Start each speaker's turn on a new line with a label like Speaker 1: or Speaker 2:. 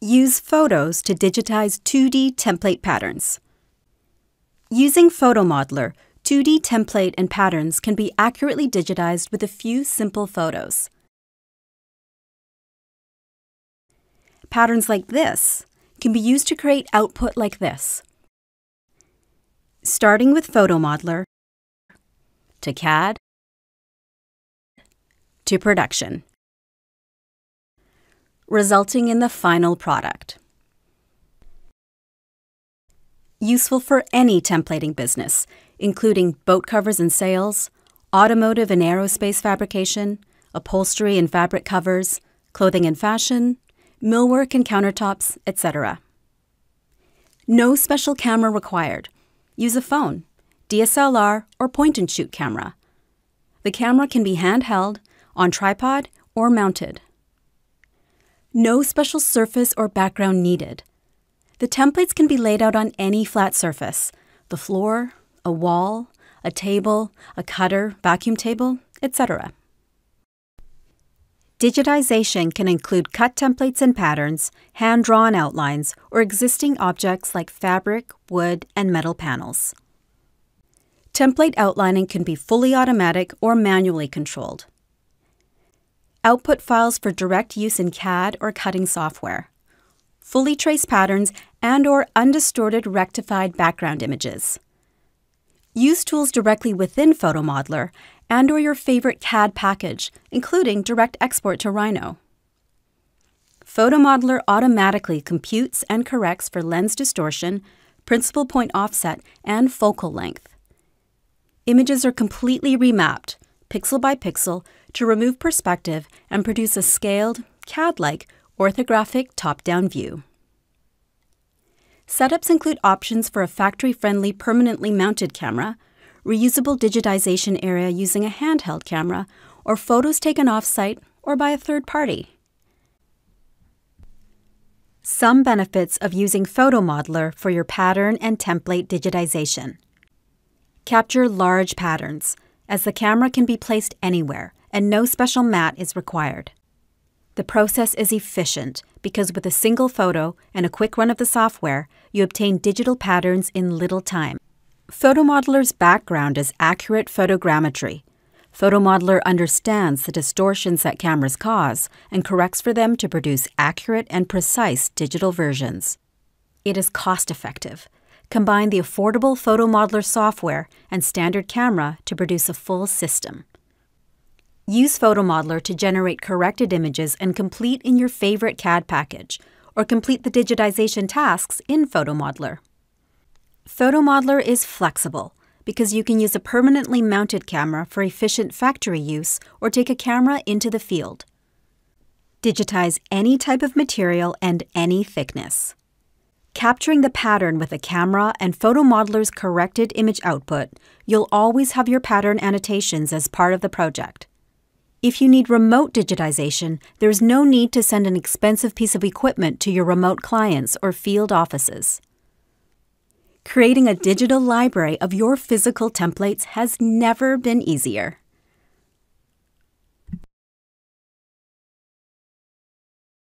Speaker 1: Use photos to digitize 2D template patterns. Using PhotoModeler, 2D template and patterns can be accurately digitized with a few simple photos. Patterns like this can be used to create output like this. Starting with PhotoModeler to CAD to production, resulting in the final product. Useful for any templating business, including boat covers and sails, automotive and aerospace fabrication, upholstery and fabric covers, clothing and fashion, millwork and countertops, etc. No special camera required. Use a phone, DSLR, or point and shoot camera. The camera can be handheld, on tripod, or mounted. No special surface or background needed. The templates can be laid out on any flat surface the floor, a wall, a table, a cutter, vacuum table, etc. Digitization can include cut templates and patterns, hand drawn outlines, or existing objects like fabric, wood, and metal panels. Template outlining can be fully automatic or manually controlled. Output files for direct use in CAD or cutting software. Fully traced patterns and or undistorted rectified background images. Use tools directly within PhotoModeler and or your favorite CAD package, including direct export to Rhino. PhotoModeler automatically computes and corrects for lens distortion, principal point offset, and focal length. Images are completely remapped, pixel by pixel, to remove perspective and produce a scaled, CAD-like, orthographic top-down view. Setups include options for a factory-friendly permanently mounted camera, reusable digitization area using a handheld camera, or photos taken off-site or by a third party. Some benefits of using PhotoModeler for your pattern and template digitization. Capture large patterns, as the camera can be placed anywhere and no special mat is required. The process is efficient because with a single photo and a quick run of the software, you obtain digital patterns in little time. PhotoModeler's background is accurate photogrammetry. PhotoModeler understands the distortions that cameras cause and corrects for them to produce accurate and precise digital versions. It is cost effective combine the affordable PhotoModeler software and standard camera to produce a full system. Use PhotoModeler to generate corrected images and complete in your favorite CAD package, or complete the digitization tasks in PhotoModeler. PhotoModeler is flexible because you can use a permanently mounted camera for efficient factory use or take a camera into the field. Digitize any type of material and any thickness. Capturing the pattern with a camera and PhotoModeler's corrected image output, you'll always have your pattern annotations as part of the project. If you need remote digitization, there's no need to send an expensive piece of equipment to your remote clients or field offices. Creating a digital library of your physical templates has never been easier.